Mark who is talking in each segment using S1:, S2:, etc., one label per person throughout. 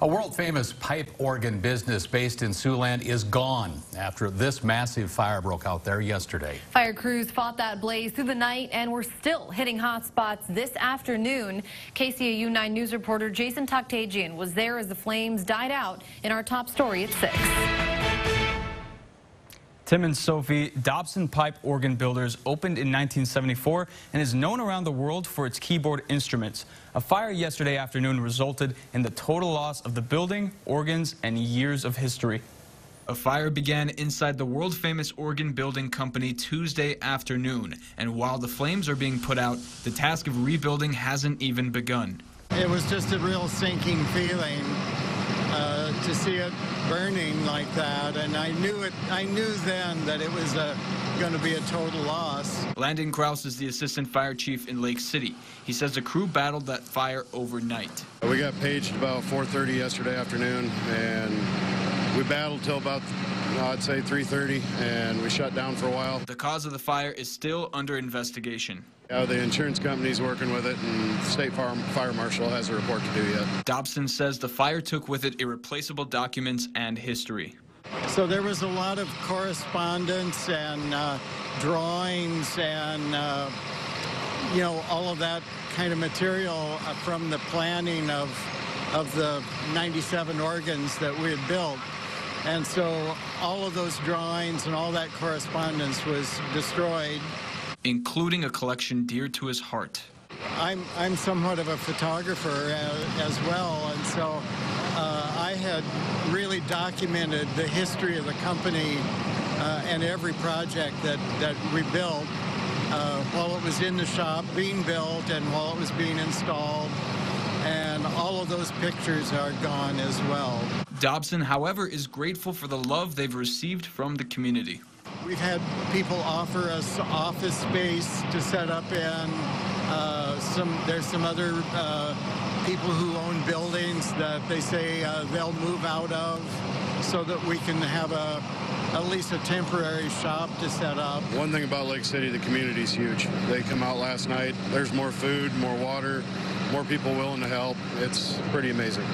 S1: A world-famous pipe organ business based in Siouxland is gone after this massive fire broke out there yesterday.
S2: Fire crews fought that blaze through the night and were still hitting hot spots this afternoon. KCAU 9 News reporter Jason Takhtadjian was there as the flames died out in our top story at 6.
S3: Tim and Sophie Dobson Pipe Organ Builders opened in 1974 and is known around the world for its keyboard instruments. A fire yesterday afternoon resulted in the total loss of the building, organs, and years of history.
S4: A fire began inside the world-famous organ building company Tuesday afternoon, and while the flames are being put out, the task of rebuilding hasn't even begun.
S5: It was just a real sinking feeling uh, to see it burning like that, and I knew it. I knew then that it was going to be a total loss.
S4: Landon Kraus is the assistant fire chief in Lake City. He says the crew battled that fire overnight.
S6: We got paged about 4:30 yesterday afternoon, and we battled till about I'd say 3.30, and we shut down for a while.
S4: The cause of the fire is still under investigation.
S6: Yeah, the insurance company's working with it, and State Farm Fire Marshal has a report to do yet.
S4: Dobson says the fire took with it irreplaceable documents and history.
S5: So there was a lot of correspondence and uh, drawings and, uh, you know, all of that kind of material uh, from the planning of, of the 97 organs that we had built. And so all of those drawings and all that correspondence was destroyed.
S4: Including a collection dear to his heart.
S5: I'm, I'm somewhat of a photographer as, as well, and so uh, I had really documented the history of the company uh, and every project that, that we built uh, while it was in the shop being built and while it was being installed and all of those pictures are gone as well.
S4: Dobson, however, is grateful for the love they've received from the community.
S5: We've had people offer us office space to set up in. Uh, some there's some other uh, people who own buildings that they say uh, they'll move out of so that we can have a at least a temporary shop to set up.
S6: One thing about Lake City, the community is huge. They come out last night. There's more food, more water, more people willing to help. It's pretty amazing.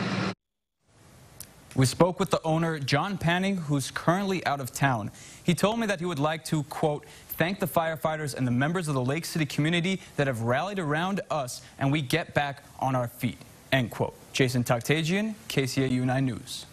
S3: We spoke with the owner, John Panning, who's currently out of town. He told me that he would like to, quote, thank the firefighters and the members of the Lake City community that have rallied around us and we get back on our feet, end quote. Jason Takhtadjian, KCAU 9 News.